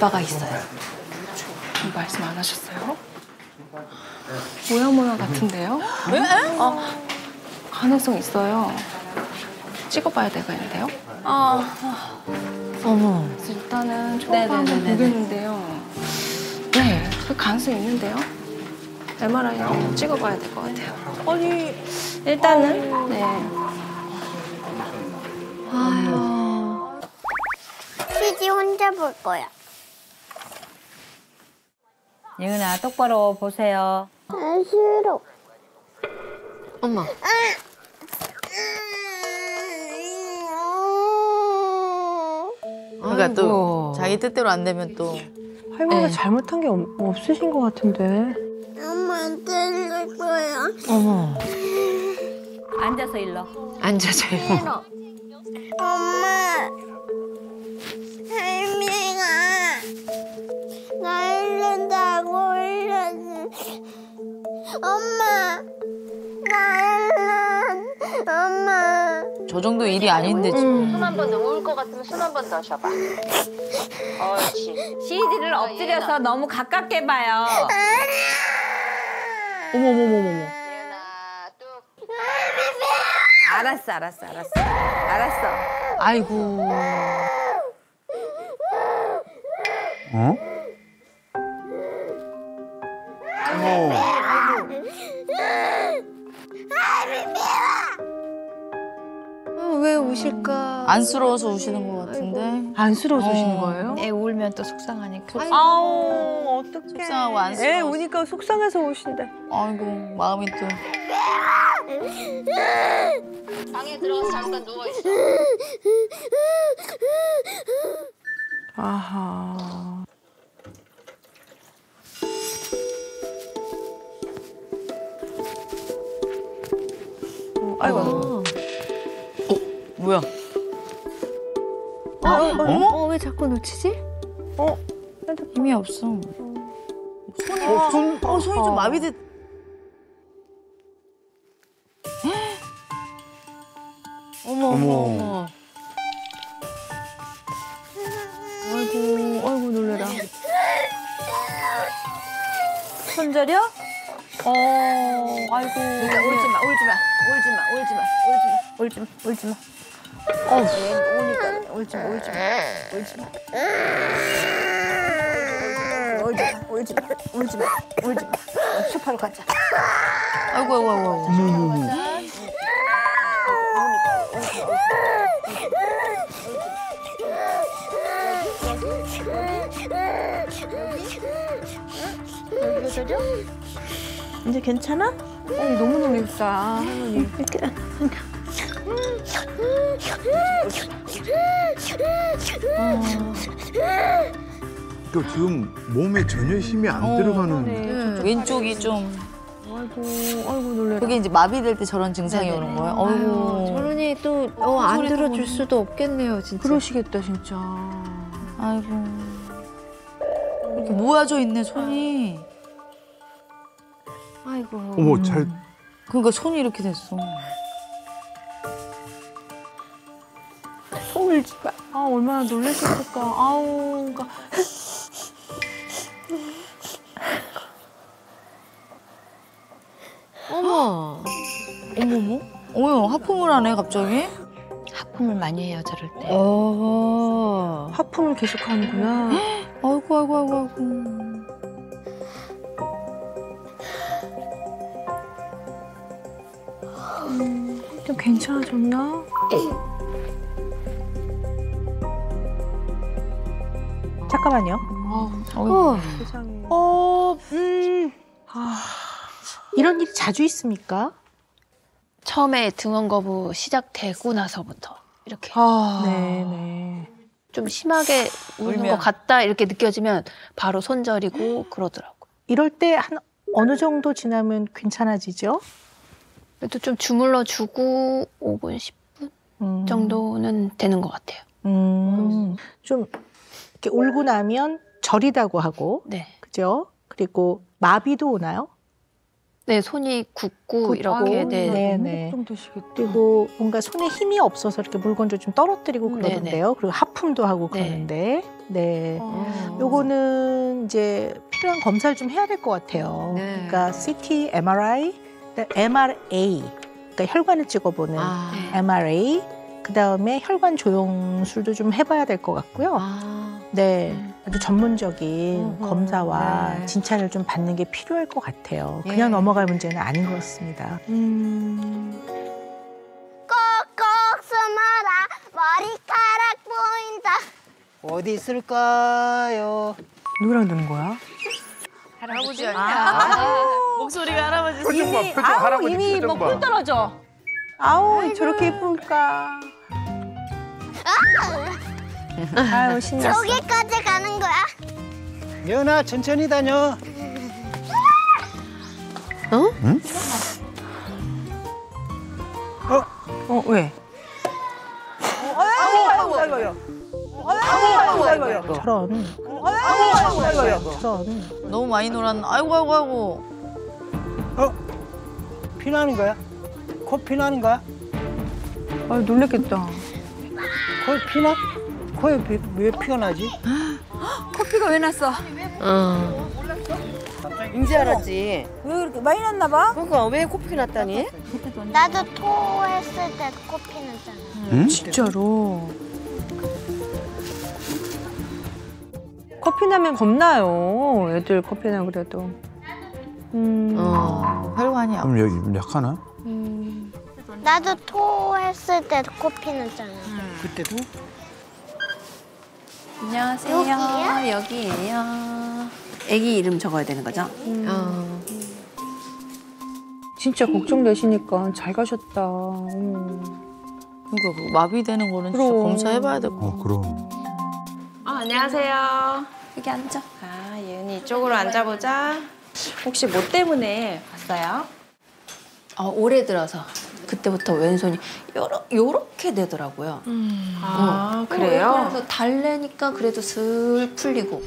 아빠가 있어요. 말씀 안 하셨어요? 모야 모야 같은데요? 어, 가능성 있어요. 찍어봐야 되겠는데요? 어머. 일단은 초음파 한번 보겠는데요. 네, 그 가능성 있는데요. MRI 한번 찍어봐야 될 것 같아요. 아니. 일단은 네. 시지 혼자 볼 거야. 예은아 똑바로 보세요. 아 싫어. 엄마. 그러니까 또 자기 뜻대로 안 되면 또 할머니가 잘못한 게 없, 없으신 것 같은데. 엄마 안 때릴 거야. 어머. 앉아서 일러. 앉아서 싫어. 엄마. 할미가 나이 엄마. 나 이른. 엄마. 저 정도 일이 아닌데 지금 숨 한 번 더 울 것 같으면 숨 한 번 더 쉬어봐. 옳지. CD를 엎드려서 너무 가깝게 봐요. 뚝. 알았어, 알았어, 알았어. 알았어. 아이고 어? 안쓰러워서 우시는 것 같은데 안쓰러워서 오시는 어. 거예요? 애 울면 또 속상하니까. 아우, 어떡해. 속상하고 애 안쓰러워 우니까 속상해서 오신대. 아이고 마음이 또 방에 들어가서 잠깐 누워 있어. 아하. 어, 아이고. 뭐야 어, 왜 자꾸 놓치지? 힘이 없어 손이 어, 손? 어 손이 좀 마비돼 어머 어머 어머. 어머 아이고, 아이고, 놀래라. 손절이요? 어, 아이고. 울지 마, 울지 마, 울지 마, 울지 마, 울지 마, 울지 마, 울지 마. 어, 얘 우니까 울지 마, 울지 마, 울지 마. 울지 마, 울지 마, 울지 마, 울지 마. 소파로 가자. 아이고 아이고 아이고 어머, 어머. 이제 괜찮아? 어, 너무 놀랬다, 할머니. 또 지금 몸에 전혀 힘이 안 어, 들어가는. 음, 왼쪽이 좀 아이고, 아이고, 놀래라. 그게 이제 마비될 때 저런 증상이 오는 거예요 아이고 저런이 또, 어, 안 들어줄 수도 없겠네요, 진짜. 그러시겠다, 진짜. 아이고 이렇게 모아져 있네 손이 아이고. 어머, 잘. 그러니까 손이 이렇게 됐어 울지 마. 아, 얼마나 놀랬을까. 아우, 그러니까. 어머. 어머머 어머 하품을 하네 갑자기 하품을 많이 해요, 저럴 때. 어. 하품을 계속 하는구나. 아이고 아이고 아이고 아이고 좀 괜찮아졌나? 잠깐만요. 어. 세상에. 어, 음. 아, 이런 일이 자주 있습니까? 처음에 등원 거부 시작되고 나서부터 이렇게 아, 네, 네. 좀 심하게 우는 울면. 것 같다 이렇게 느껴지면 바로 손절이고 그러더라고요. 이럴 때 한 어느 정도 지나면 괜찮아지죠? 그래도 좀 주물러 주고 5분, 10분 음. 정도는 되는 것 같아요. 음, 좀 이렇게 울고 나면 저리다고 하고, 네. 그죠? 그리고 마비도 오나요? 네, 손이 굳고 굳고, 이렇게 네. 네, 네. 좀 되시겠다. 그리고 뭔가 손에 힘이 없어서 이렇게 물건을 좀 떨어뜨리고 음, 그러는데요. 그리고 하품도 하고 네. 그러는데, 네. 어. 요거는 이제 필요한 검사를 좀 해야 될 것 같아요. 네. 그러니까 CT, MRI, MRA, 그러니까 혈관을 찍어보는 아. MRA, 그 다음에 혈관 조영술도 좀 해봐야 될 것 같고요. 아. 네, 아주 전문적인 어허, 검사와 네. 진찰을 좀 받는 게 필요할 것 같아요. 예. 그냥 넘어갈 문제는 아닌 것 같습니다. 음. 꼭꼭 숨어라 머리카락 보인다 어디 있을까요? 누구랑 노는 거야? 할아버지 아니야? 목소리가 할아버지. 표정 봐, 표정 할아버지 이미 표정 봐. 뭐꿀 떨어져. 아우, 저렇게 예쁠까? 아 유, 신났어. 저기까지 가는 거야 연아 천천히 다녀. 어, 왜? 아이고, 아이고, 아이고. 아이고, 아이고, 아이고. 저런. 아이고, 아이고, 아이고. 저런. 너무 많이 놀았나? 아이고 아이고 아이고. 어? 피나는 거야? 코 피나는 거야? 아, 놀랬겠다. 코 피나? 코에 피- 왜 피가 나지? 커피가 왜 났어? 이제 알았지. 왜 그렇게 많이 났나 봐? 그러니까 왜 코피 났다니? 나도 토했을 때 코피 났잖아 응? 진짜로. 커피 나면 겁나요. 애들 커피 나 그래도. 음. 어, 혈관이 약. 그럼 여기 약하나? 나도 토했을 때 코피 났잖아 그때도? 안녕하세요. 여기요? 여기에요. 아기 이름 적어야 되는 거죠? 진짜 걱정되시니까 잘 가셨다. 음. 그러니까 그 마비되는 거는 진짜 그럼. 검사해봐야 될 거. 어, 그럼. 어, 안녕하세요. 여기 앉아. 아, 예은이 이쪽으로 앉아보자. 혹시 뭐 때문에 왔어요? 어, 올해 들어서 그때부터 왼손이 요러, 요렇게 되더라고요. 아, 어, 그래요? 그래서 달래니까 그래도 슬 풀리고.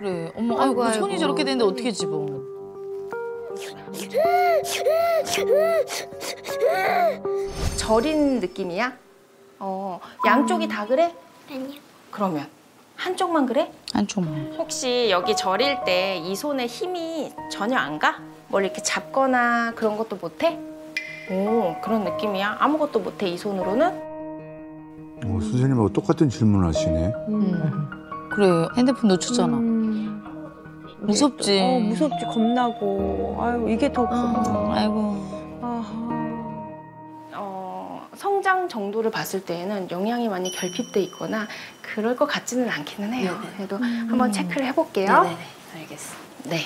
그래. 어머 아이고, 아이고, 손이 아이고. 저렇게 되는데 어떻게 집어? 저린 느낌이야? 어, 양쪽이 다 그래? 아니요 그러면 한쪽만 그래? 한쪽만. 혹시 여기 저릴 때이 손에 힘이 전혀 안 가? 뭘 이렇게 잡거나 그런 것도 못해? 오, 그런 느낌이야? 아무것도 못해, 이 손으로는? 어, 선생님하고 똑같은 질문 하시네. 음. 그래 핸드폰 놓쳤잖아. 음. 무섭지. 어, 무섭지, 겁나고. 아유, 이게 더. 어, 아이고. 아하. 어, 성장 정도를 봤을 때에는 영양이 많이 결핍돼 있거나 그럴 것 같지는 않기는 해요. 네네. 그래도 한번 체크를 해볼게요. 네네네. 알겠어. 네.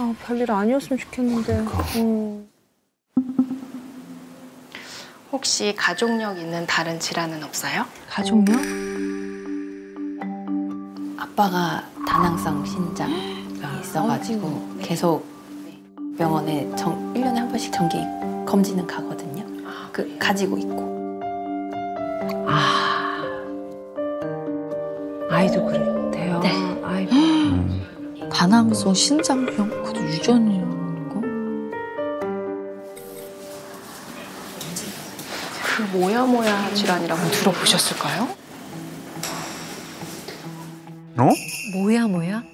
아, 별일 아니었으면 좋겠는데. 음. 혹시 가족력 있는 다른 질환은 없어요? 가족력? 아빠가 다낭성 신장병이 있어가지고 계속 병원에 정, 1년에 한 번씩 정기 검진은 가거든요. 그 가지고 있고. 아. 아이도 그래요? 다낭성 신장병? 그것도 유전이라는 거? 그 뭐야 뭐야 질환이라고 들어보셨을까요? 어? 뭐야 뭐야?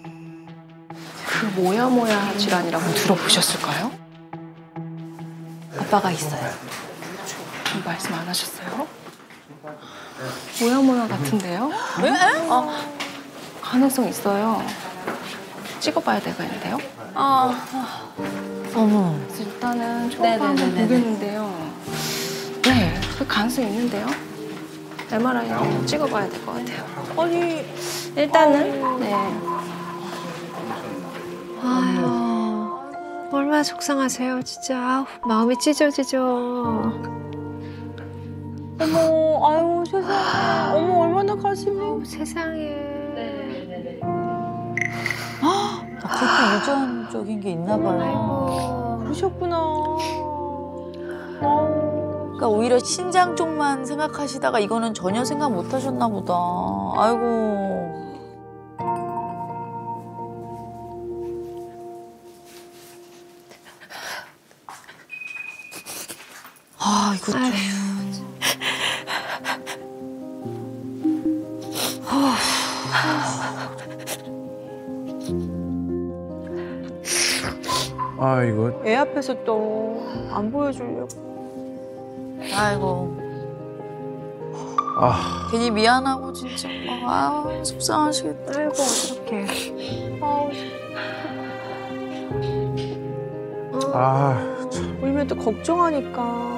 그 뭐야 뭐야 질환이라고 들어보셨을까요? 아빠가 있어요. 말씀 안 하셨어요? 뭐야 뭐야 같은데요? 어, 가능성 있어요. 찍어봐야 되겠는데요? 어머. 일단은 초음파 한번 네네네네. 보겠는데요. 네, 그 가능성 있는데요. MRI 한번 찍어봐야 될 것 같아요. 아니, 일단은 네. 아유 얼마나 속상하세요 진짜 아우, 마음이 찢어지죠. 어머, 아유, 세상에. 어머, 얼마나 가슴이. 세상에. 아, 그렇게 유전적인 게 있나 봐요. 그러셨구나. 그러니까 오히려 신장 쪽만 생각하시다가 이거는 전혀 생각 못 하셨나 보다. 아이고. 아, 이거 좀. 이거 애 앞에서 또 안 보여주려고. 아이고 아 괜히 미안하고 진짜 아 속상하시겠다. 아이고 어떡해. 아우, 아, 참. 울면 또 걱정하니까.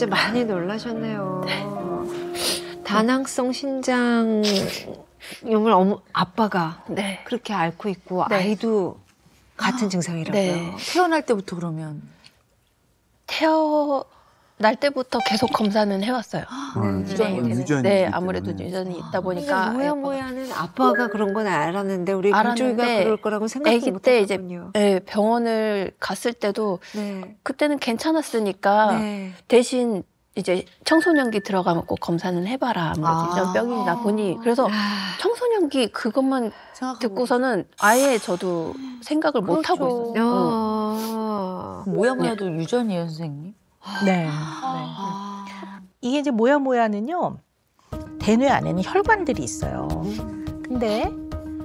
진짜 많이 놀라셨네요. 다낭성 신장염을 어머, 아빠가 네. 그렇게 앓고 있고 네. 아이도 같은 증상이라고요. 네. 태어날 때부터 그러면 태어 날 때부터 계속 검사는 해왔어요. 음, 네, 유전이 네, 있기 아무래도. 유전이 있다 보니까 뭐야 뭐야는 아빠가 그런 건 알았는데 우리 알았는데 그럴 거라고 생각도 아기 못때 이제. 네, 병원을 갔을 때도 네. 그때는 괜찮았으니까 네. 대신 이제 청소년기 들어가면 꼭 검사는 해봐라 아무래도 아. 유전병이다 보니 그래서 아, 청소년기 그것만 듣고서는 아예 저도 생각을 못 하고 그렇죠. 있었어요. 응. 어. 뭐야 뭐야도 유전이에요 선생님? 네. 네. 아. 이게 이제 뭐야 뭐야는요. 대뇌 안에는 혈관들이 있어요. 근데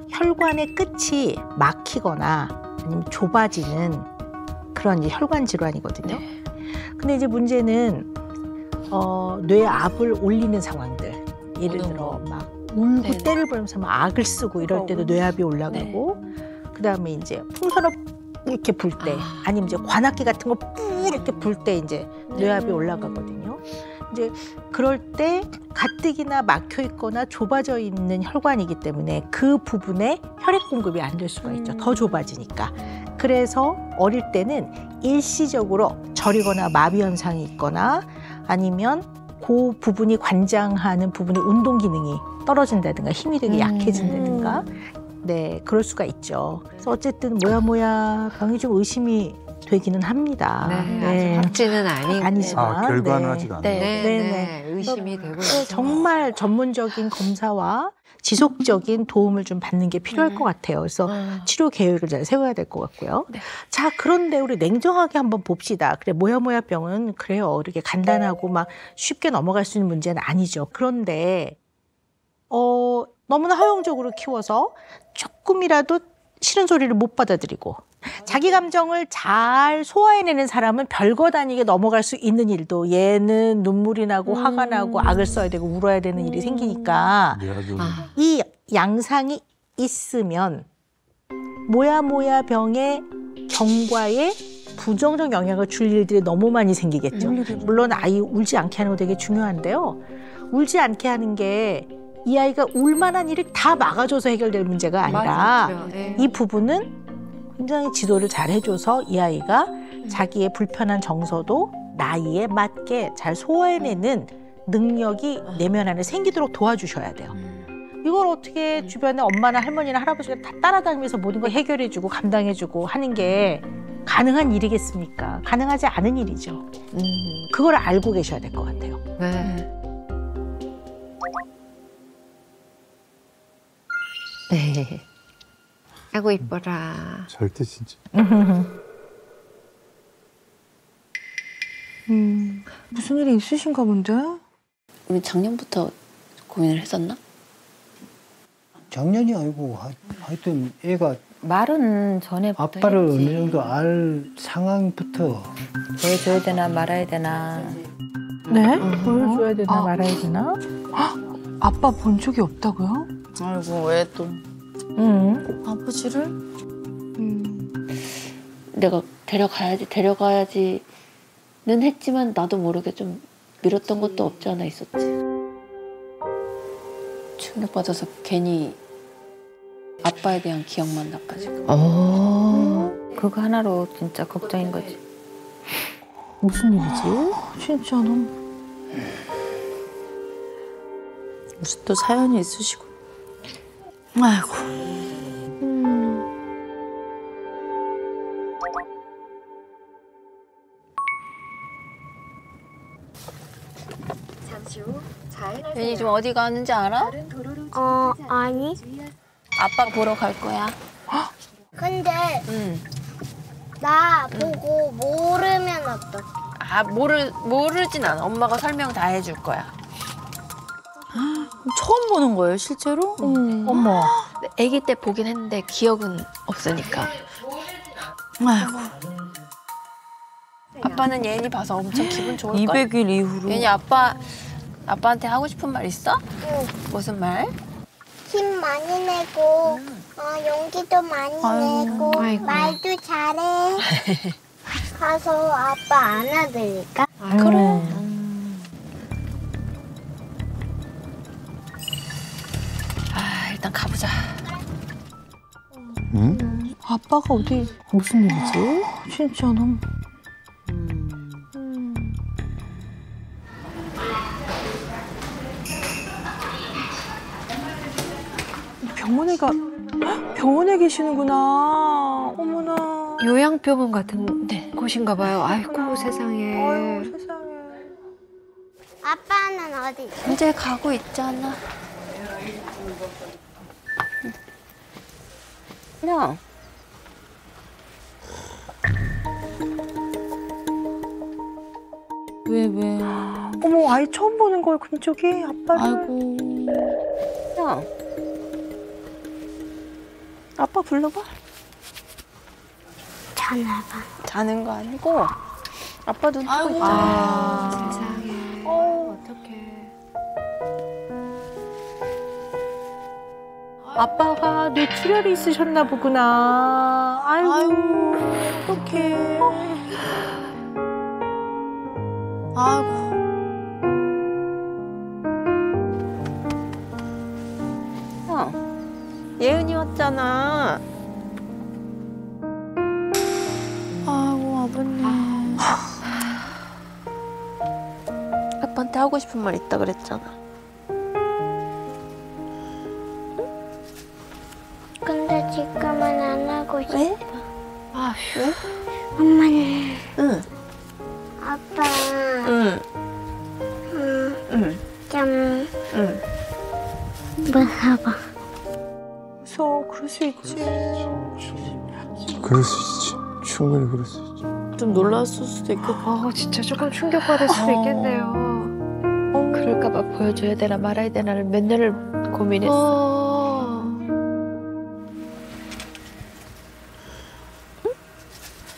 혈관의 끝이 막히거나 아니면 좁아지는 그런 이제 혈관 질환이거든요. 근데 이제 문제는 어, 뇌 압을 올리는 상황들. 예를 들어 거? 막 울고 네네. 때를 벌면서 막 악을 쓰고 이럴 때도 뇌압이 올라가고 그다음에 이제 풍선을 이렇게 불때 아. 아니면 이제 관악기 같은 거 뿌 이렇게 불 때 이제 뇌압이 올라가거든요. 이제 그럴 때 가뜩이나 막혀 있거나 좁아져 있는 혈관이기 때문에 그 부분에 혈액 공급이 안 될 수가 있죠. 더 좁아지니까. 그래서 어릴 때는 일시적으로 저리거나 마비 현상이 있거나 아니면 그 부분이 관장하는 부분의 운동 기능이 떨어진다든가 힘이 되게 약해진다든가 네 그럴 수가 있죠. 그래서 어쨌든 뭐야 뭐야 병이 좀 의심이 되기는 합니다. 네, 아직 확진은 아니고. 아니지만 아 결과는 네. 아직 안 네. 네. 네, 네, 네, 의심이 되고 있죠. 정말 전문적인 검사와 지속적인 도움을 좀 받는 게 필요할 음. 것 같아요. 그래서 음. 치료 계획을 잘 세워야 될 것 같고요. 네. 자, 그런데 우리 냉정하게 한번 봅시다. 그래, 모야모야 병은 그래요. 이렇게 간단하고 막 쉽게 넘어갈 수 있는 문제는 아니죠. 그런데, 어, 너무나 허용적으로 키워서 조금이라도 싫은 소리를 못 받아들이고 자기 감정을 잘 소화해내는 사람은 별것 아니게 넘어갈 수 있는 일도 얘는 눈물이 나고 화가 나고 악을 써야 되고 울어야 되는 일이 생기니까 좀 아, 이 양상이 있으면 모야 모야 병의 경과에 부정적 영향을 줄 일들이 너무 많이 생기겠죠. 물론 아이 울지 않게 하는 거 되게 중요한데요. 울지 않게 하는 게 이 아이가 울만한 일을 다 막아줘서 해결될 문제가 아니라. 네. 이 부분은 굉장히 지도를 잘 해줘서 이 아이가 자기의 불편한 정서도 나이에 맞게 잘 소화해내는 능력이 내면 안에 생기도록 도와주셔야 돼요. 이걸 어떻게 주변에 엄마나 할머니나 할아버지가 다 따라다니면서 모든 걸 해결해주고 감당해주고 하는 게 가능한 일이겠습니까? 가능하지 않은 일이죠. 음. 그걸 알고 계셔야 될 것 같아요. 네. 네. 아이고 이뻐라. 절대 진짜 음, 무슨 일이 있으신가 본데? 우리 작년부터 고민을 했었나? 작년이 아니고 하, 하여튼 애가 말은 전에부터 아빠를 했지. 어느 정도 알 상황부터 보여줘야 되나 말아야 되나. 네? 보여줘야 되나 말아야 되나? 아빠 본 적이 없다고요? 아이고 왜 또 응. 아버지를? 음. 내가 데려가야지 데려가야지는 했지만 나도 모르게 좀 미뤘던 것도 없지 않아 있었지. 충격 받아서 괜히 아빠에 대한 기억만 나빠지고. 그거 하나로 진짜 걱정인 거지. 무슨 일이지? 진짜 너무. 무슨 또 사연이 있으시고. 아이고. 연이 좀 어디 가는지 알아? 어, 아니. 아빠 보러 갈 거야. 근데 응. 나 보고 모르면 어떡해? 아 모르 모르진 않아. 엄마가 설명 다 해줄 거야. 처음 보는 거예요, 실제로? 어머. 아기 때 보긴 했는데 기억은 없으니까. 아이고. 아빠는 예은이 봐서 엄청 기분 좋을 거야. 200일 이후로. 예은이 아빠 아빠한테 하고 싶은 말 있어? 응. 무슨 말? 힘 많이 내고, 어, 용기도 많이 아이고. 내고, 아이고. 말도 잘해. 가서 아빠 안아드릴까? 그래. 아빠가 어디 무슨 일이지? 진짜 너무. 병원에 가 병원에 계시는구나. 어머나. 요양병원 같은 곳인가 봐요. 아이고 세상에. 아유 세상에. 아빠는 어디? 이제 가고 있잖아. 그 왜, 왜. 어머 아이 처음 보는 걸 금쪽이 아빠를. 아이고. 그냥 아빠 불러봐. 전화봐. 자는 거 아니고 아빠 눈 뜨고. 있잖아. 아, 세상에. 어떡해. 아빠가 뇌출혈이 있으셨나 보구나. 아이고, 아이고. 어떡해. 아이고. 형, 예은이 왔잖아. 아이고, 아버님. 아빠한테 하고 싶은 말 있다 그랬잖아. 좀 놀랐을 수도 있고. 아 진짜 조금 충격받을 수도 어. 있겠네요. 그럴까봐 보여줘야 되나 말아야 되나를 몇 년을 고민했어. 어.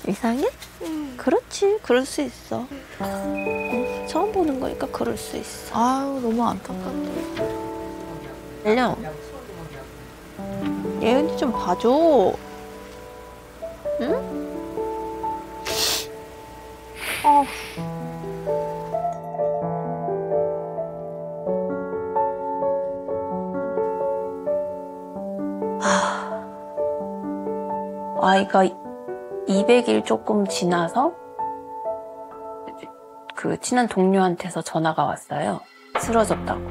이상해? 그렇지, 그럴 수 있어. 응, 처음 보는 거니까 그럴 수 있어. 아유, 너무 안타깝네. 령 예은이 좀 봐줘. 응? 200일 조금 지나서 그 친한 동료한테서 전화가 왔어요. 쓰러졌다고.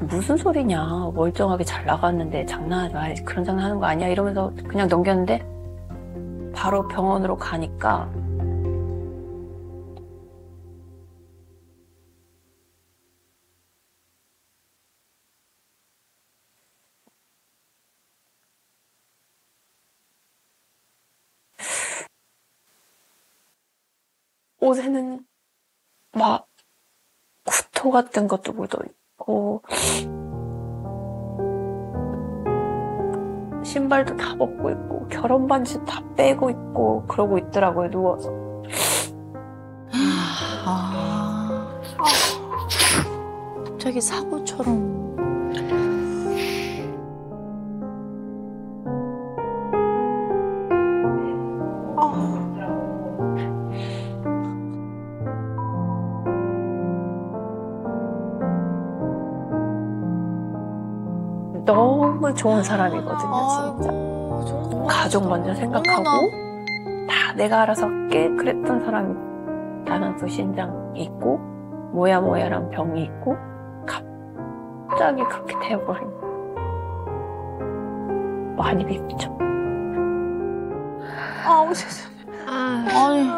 무슨 소리냐. 멀쩡하게 잘 나갔는데 장난하지 마. 그런 장난 하는 거 아니야. 이러면서 그냥 넘겼는데 바로 병원으로 가니까 옷에는 막 구토 같은 것도 묻어 있고 신발도 다 벗고 있고 결혼 반지 다 빼고 있고 그러고 있더라고요 누워서 아. 갑자기 사고처럼. 좋은 사람이거든요 진짜 아이고, 정말. 가족 먼저 생각하고. 다 내가 알아서 할게 그랬던 사람이 나는 부신장 있고 뭐야 뭐야란 병이 있고 갑자기 그렇게 되어버린 많이 밉죠 아우, 세상에. 아, 아니,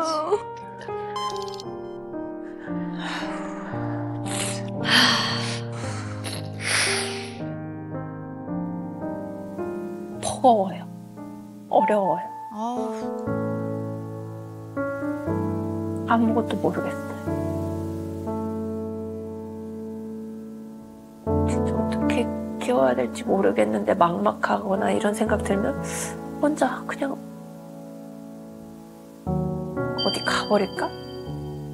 아무것도 모르겠어요. 진짜 어떻게 키워야 될지 모르겠는데 막막하거나 이런 생각 들면 혼자 그냥 어디 가버릴까?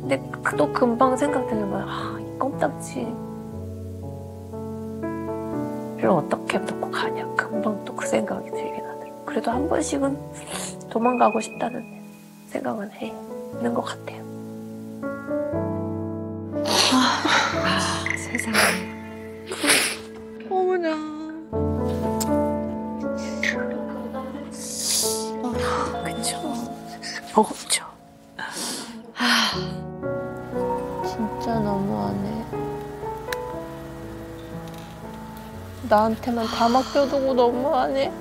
근데 그- 또 금방 생각 들면 아, 이 껌딱지를 어떻게 놓고 가냐. 금방 또 그 생각이 들긴 하더라고요. 그래도 한 번씩은 도망가고 싶다는 생각은 해 있는 것 같아요. 세상에. 어머나. 그쵸. 버겁죠. 진짜 너무하네. 나한테만 다 맡겨두고 너무하네.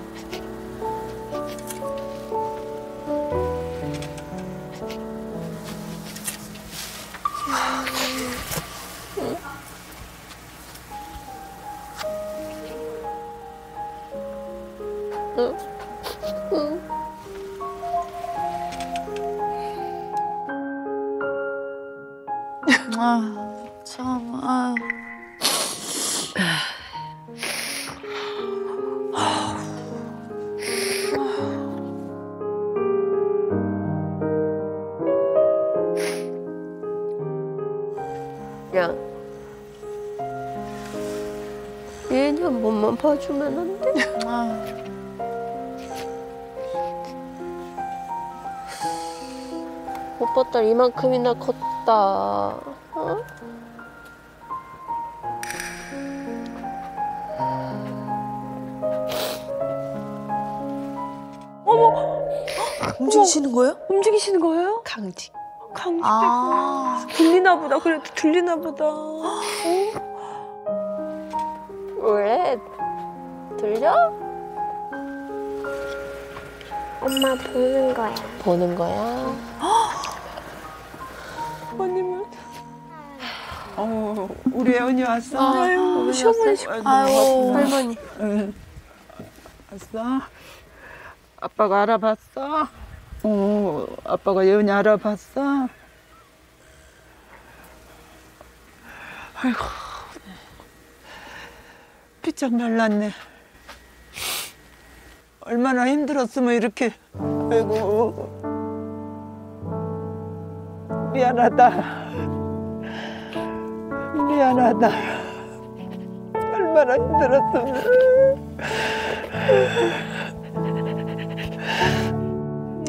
아, 딸 이만큼이나 컸다. 어? 움직이시는 거예요? 움직이시는 거예요? 강직. 강직. 아. 들리나 보다. 그래도 들리나 보다. 왜? 들려? 엄마 보는 거야. 보는 거야. 아니면 어, 우리 애언이 왔어? 아유 시어머니 아유. 할머니. 응. 왔어? 아빠가 알아봤어? 어, 아빠가 예은이 알아봤어? 아이고, 피쩍 말랐네. 얼마나 힘들었으면 이렇게, 아이고, 미안하다. 미안하다. 얼마나 힘들었으면.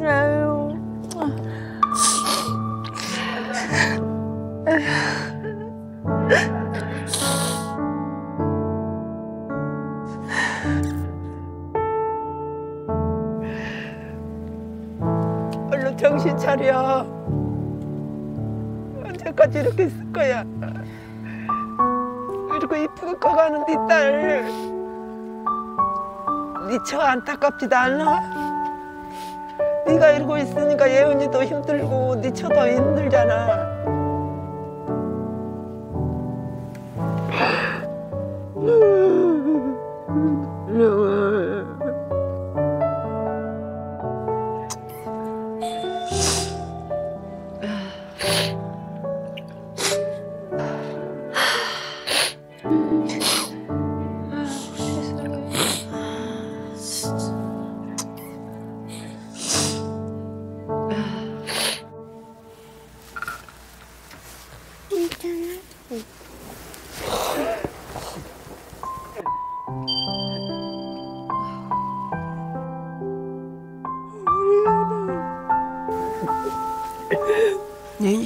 아유. 얼른 정신 차려. 언제까지 이렇게 있을 거야? 이렇게 이쁘게 커가는 네 딸. 네처 안타깝지도 않아? 네가 이러고 있으니까 예은이도 힘들고 네 처도 힘들잖아.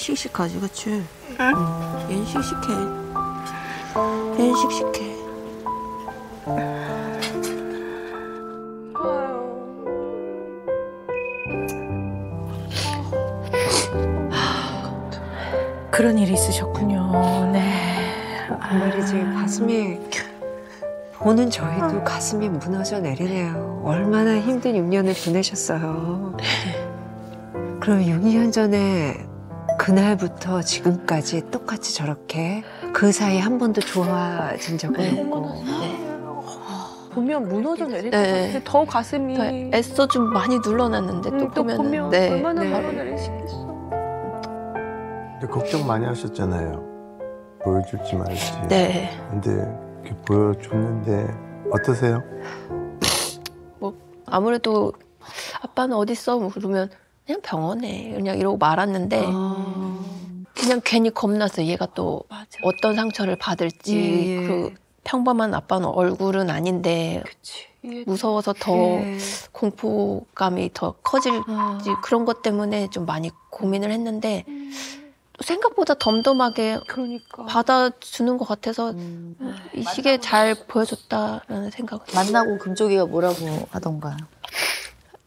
씩씩하지, 그치? 응. 얘는 씩씩해. 얘는 씩씩해. 그런 일이 있으셨군요. 네. 말이지 가슴이 보는 저희도 가슴이 무너져 내리네요. 얼마나 힘든 6년을 보내셨어요. 그럼 6년 전에 그날부터 지금까지 똑같이 저렇게 그 사이 한 번도 좋아진 적은 없고 보면 무너져 내릴 네. 것 같아. 더 가슴이 더 애써 좀 많이 눌러놨는데 또 음, 또 보면 보면 네. 얼마나 네. 바로 내리시겠어. 근데 걱정 많이 하셨잖아요. 보여줄지 말지. 네. 근데 이렇게 보여줬는데 어떠세요? 아무래도 아빠는 어디 있어? 뭐 그러면 그냥 병원에 그냥 이러고 말았는데 그냥 괜히 겁났어요. 얘가 또 어떤 상처를 받을지 예, 예. 그 평범한 아빠는 얼굴은 아닌데 무서워서 더 예. 공포감이 더 커질지 아. 그런 것 때문에 좀 많이 고민을 했는데 또 생각보다 덤덤하게 그러니까. 받아주는 것 같아서 음. 이 시기에 잘 보여줬다라는 생각을 만나고 금쪽이가 뭐라고 하던가요?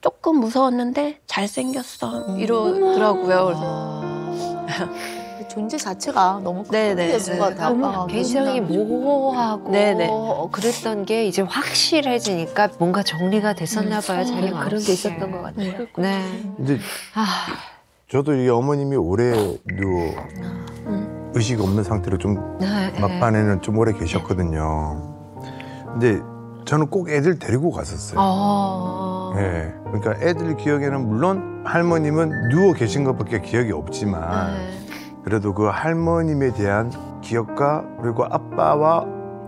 조금 무서웠는데 잘생겼어 이러더라고요. 그래서 존재 자체가 너무 네네. 예술 같아. 아빠가 굉장히 계신다는 모호하고 네네. 어, 그랬던 게 이제 확실해지니까 뭔가 정리가 됐었나 봐요. 자기 네, 그런 게 있었던 것 같아요. 네. 근데 아, 저도 이게 어머님이 오래 누워 의식 없는 상태로 좀 네. 막판에는 좀 오래 계셨거든요. 근데 저는 꼭 애들 데리고 갔었어요. 어. 예. 그러니까 애들 기억에는 물론 할머님은 누워 계신 것밖에 기억이 없지만 네. 그래도 그 할머님에 대한 기억과 그리고 아빠와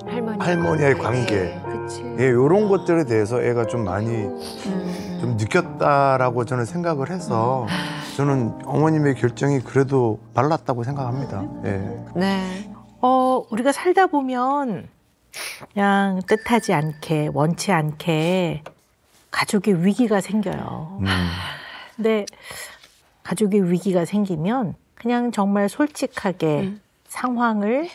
할머니. 할머니의 관계 그치. 예, 이런 것들에 대해서 애가 좀 많이 음. 좀 느꼈다라고 저는 생각을 해서 저는 어머님의 결정이 그래도 발랐다고 생각합니다. 예. 네. 어, 우리가 살다 보면 그냥 뜻하지 않게, 원치 않게 가족의 위기가 생겨요. 음. 근데 가족의 위기가 생기면 그냥 정말 솔직하게 음. 상황을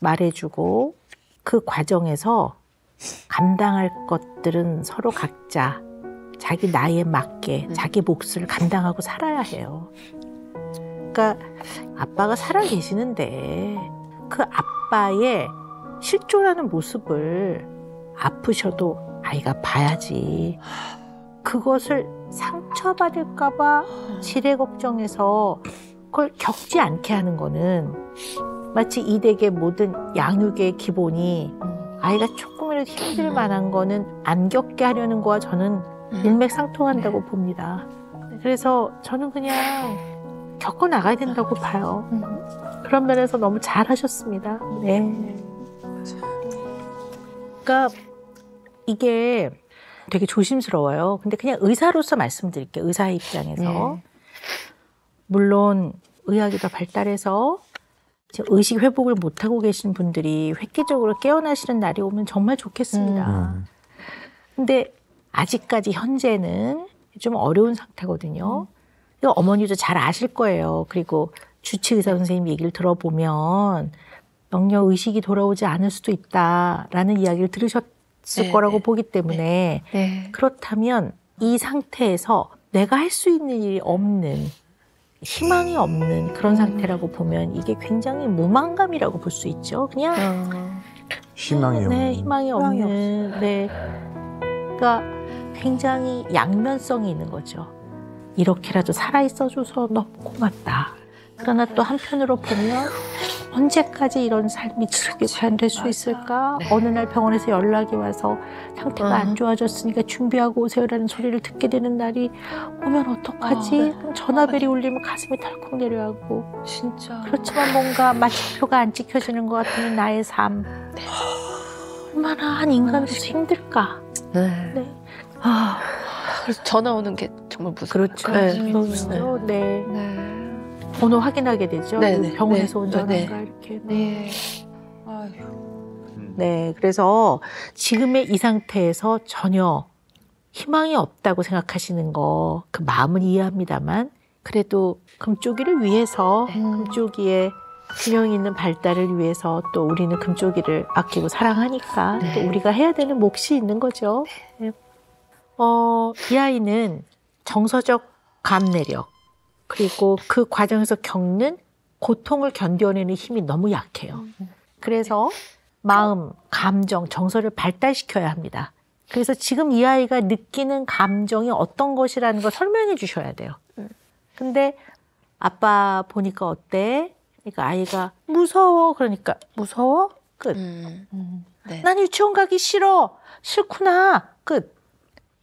말해주고 그 과정에서 감당할 것들은 서로 각자 자기 나이에 맞게 자기 몫을 감당하고 살아야 해요. 그러니까 아빠가 살아 계시는데 그 아빠의 실존하는 모습을 아프셔도 아이가 봐야지. 그것을 상처받을까봐 지레 걱정해서 그걸 겪지 않게 하는 거는 마치 이 댁의 모든 양육의 기본이 아이가 조금이라도 힘들 만한 거는 안 겪게 하려는 거와 저는 일맥상통한다고 봅니다. 그래서 저는 그냥 겪어 나가야 된다고 봐요. 그런 면에서 너무 잘하셨습니다. 네. 그러니까 이게 되게 조심스러워요. 근데 그냥 의사로서 말씀드릴게요. 의사의 입장에서. 물론 의학이 더 발달해서 의식 회복을 못하고 계신 분들이 획기적으로 깨어나시는 날이 오면 정말 좋겠습니다. 음. 근데 아직까지 현재는 좀 어려운 상태거든요. 이거 어머니도 잘 아실 거예요. 그리고 주치 의사 선생님 얘기를 들어보면 영역 의식이 돌아오지 않을 수도 있다라는 이야기를 들으셨을 네, 거라고 네. 보기 때문에 네. 그렇다면 이 상태에서 내가 할 수 있는 일이 없는 희망이 없는 그런 상태라고 보면 이게 굉장히 무망감이라고 볼 수 있죠. 그냥 희망이 없는. 네, 희망이 없는. 네. 그러니까 굉장히 양면성이 있는 거죠. 이렇게라도 살아 있어줘서 너무 고맙다. 그러나 또 한편으로 보면 언제까지 이런 삶이 지속이 과연될 수 있을까? 어느 날 병원에서 연락이 와서 상태가 안 좋아졌으니까 준비하고 오세요라는 소리를 듣게 되는 날이 오면 어떡하지? 전화벨이 울리면 가슴이 덜컥 내려가고 진짜. 그렇지만 뭔가 마침표가 안 찍혀지는 것 같은 나의 삶. 얼마나 한 인간으로서 힘들까? 네. 네. 아, 그래서 전화 오는 게 정말 무서워요. 그렇죠. 네. 그렇죠. 네. 네. 번호 확인하게 되죠. 네, 네. 병원에서 네. 온 전화인가 네. 이렇게. 네. 네. 그래서 지금의 이 상태에서 전혀 희망이 없다고 생각하시는 거 그 마음은 이해합니다만 그래도 금쪽이를 위해서 금쪽이의 균형 있는 발달을 위해서 또 우리는 금쪽이를 아끼고 사랑하니까 또 우리가 해야 되는 몫이 있는 거죠. 네. 어, 이 아이는 정서적 감내력 그리고 그 과정에서 겪는 고통을 견뎌내는 힘이 너무 약해요. 그래서 마음, 감정, 정서를 발달시켜야 합니다. 그래서 지금 이 아이가 느끼는 감정이 어떤 것이라는 걸 설명해 주셔야 돼요. 근데 아빠 보니까 어때? 그러니까 아이가 무서워. 그러니까 무서워? 끝. 음. 네. 난 유치원 가기 싫어. 싫구나. 끝.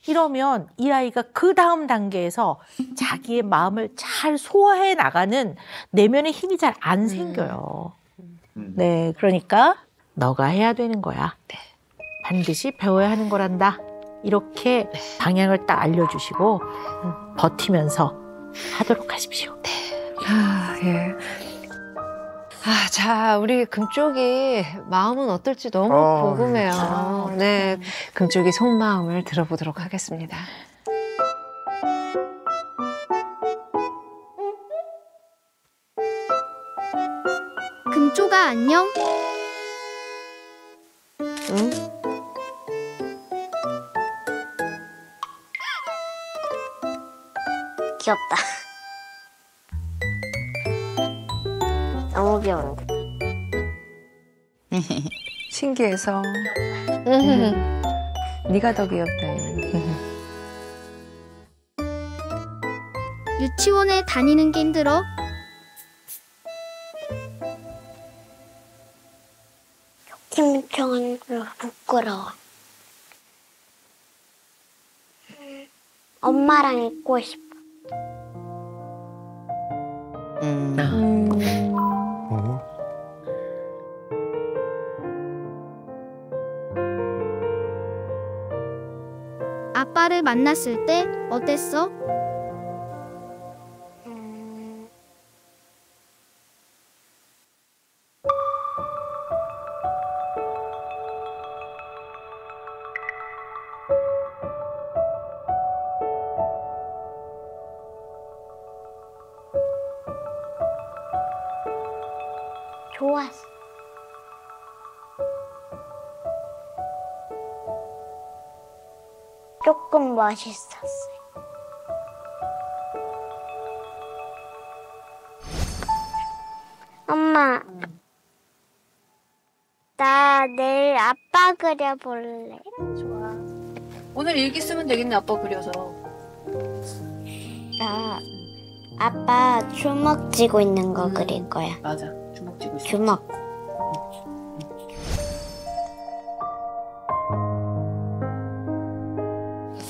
이러면 이 아이가 그 다음 단계에서 자기의 마음을 잘 소화해 나가는 내면의 힘이 잘 안 생겨요. 네, 그러니까 너가 해야 되는 거야. 반드시 배워야 하는 거란다. 이렇게 방향을 딱 알려주시고 음, 버티면서 하도록 하십시오. 아, 예. 아, 자, 우리 금쪽이 마음은 어떨지 너무 어, 궁금해요. 네, 금쪽이 속마음을 들어보도록 하겠습니다. 금쪽아 안녕? 응? 귀엽다. 귀여운데. 신기해서. 네가 더 귀엽다. 유치원에 다니는 게 힘들어? 김평은 부끄러워. 엄마랑 있고 싶어. 어? 아빠를 만났을 때 어땠어? 조금 멋있었어요. 엄마, 나 내일 아빠 그려볼래. 오늘 일기 쓰면 되겠네 아빠 그려서. 나 아빠 주먹 쥐고 있는 거 그릴 거야. 맞아. 주먹 쥐고 있어. 주먹.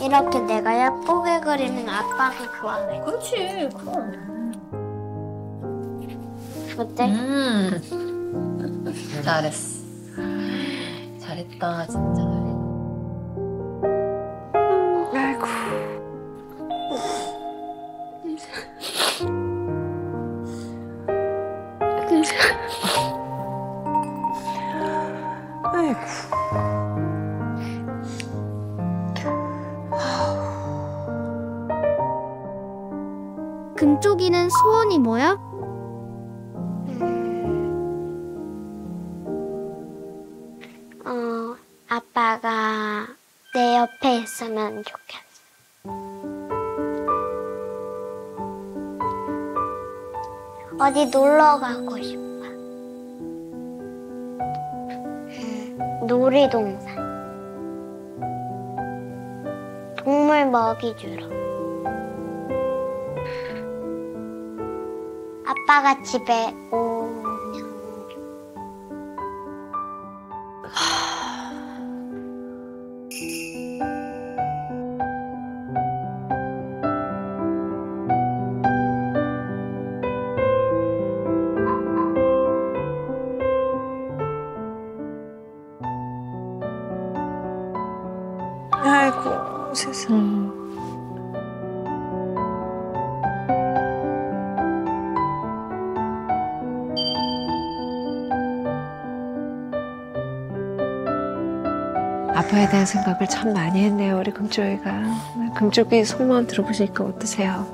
이렇게 내가 예쁘게 그리는 아빠가 좋아해. 그렇지. 그럼. 어때? 음. 잘했어. 잘했다 진짜 어디 놀러 가고 싶어. 음, 놀이동산. 동물 먹이 주러. 아빠가 집에 오 대한 생각을 참 많이 했네요, 우리 금쪽이가. 금쪽이 속마음 들어보시니까 어떠세요?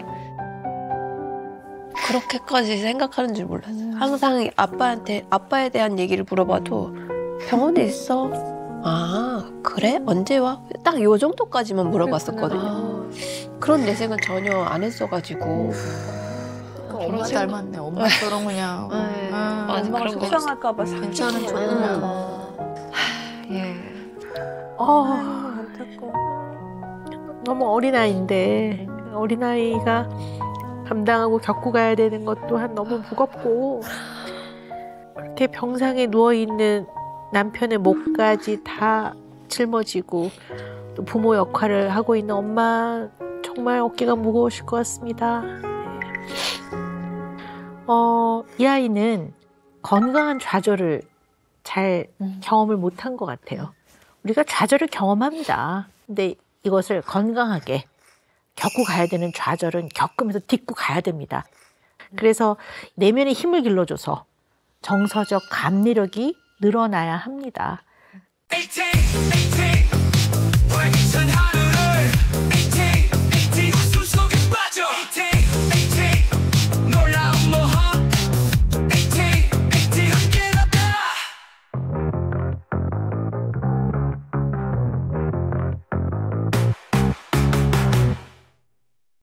그렇게까지 생각하는 줄 몰랐어요. 항상 아빠한테 아빠에 대한 얘기를 물어봐도 병원에 있어. 아 그래? 언제 와? 딱 요 정도까지만 물어봤었거든요. 그런 내색은 전혀 안 했어가지고. 엄마 닮았네. 엄마처럼 그냥. 네. 아, 그런 거 속상할까봐 괜찮은 척. 예. 어, 너무 어린아이인데 어린아이가 감당하고 겪고 가야 되는 것 또한 너무 무겁고 그렇게 병상에 누워있는 남편의 목까지 다 짊어지고 또 부모 역할을 하고 있는 엄마 정말 어깨가 무거우실 것 같습니다. 어, 이 아이는 건강한 좌절을 잘 경험을 못한 것 같아요. 우리가 좌절을 경험합니다. 근데 이것을 건강하게 겪고 가야 되는 좌절은 겪으면서 딛고 가야 됩니다. 그래서 내면의 힘을 길러줘서 정서적 감리력이 늘어나야 합니다.